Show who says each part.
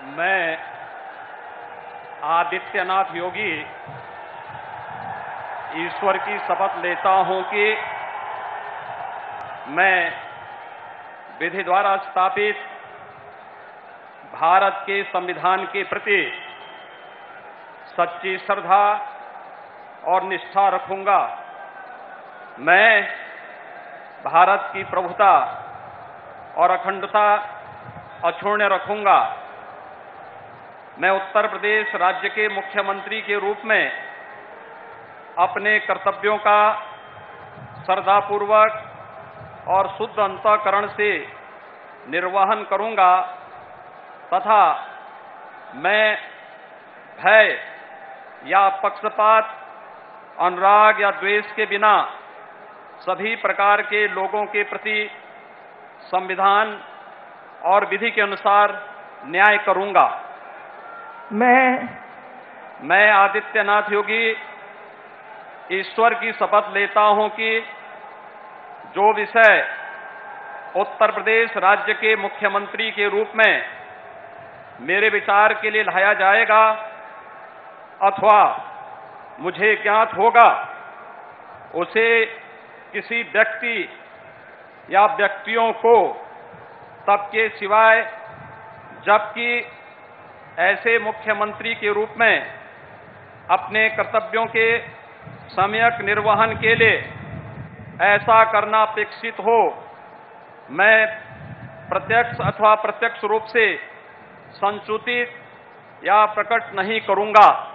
Speaker 1: मैं आदित्यनाथ योगी ईश्वर की शपथ लेता हूँ कि मैं विधि द्वारा स्थापित भारत के संविधान के प्रति सच्ची श्रद्धा और निष्ठा रखूँगा। मैं भारत की प्रभुता और अखंडता अक्षुण्य रखूँगा। मैं उत्तर प्रदेश राज्य के मुख्यमंत्री के रूप में अपने कर्तव्यों का श्रद्धापूर्वक और शुद्ध अंतकरण से निर्वहन करूँगा तथा मैं भय या पक्षपात, अनुराग या द्वेष के बिना सभी प्रकार के लोगों के प्रति संविधान और विधि के अनुसार न्याय करूँगा।
Speaker 2: मैं
Speaker 1: मैं आदित्यनाथ योगी, ईश्वर की शपथ लेता हूँ कि जो विषय उत्तर प्रदेश राज्य के मुख्यमंत्री के रूप में मेरे विचार के लिए लाया जाएगा अथवा मुझे ज्ञात होगा, उसे किसी व्यक्ति या व्यक्तियों को तब के सिवाय, जबकि ऐसे मुख्यमंत्री के रूप में अपने कर्तव्यों के सम्यक निर्वहन के लिए ऐसा करना अपेक्षित हो, मैं प्रत्यक्ष अथवा प्रत्यक्ष रूप से संचुतित या प्रकट नहीं करूँगा।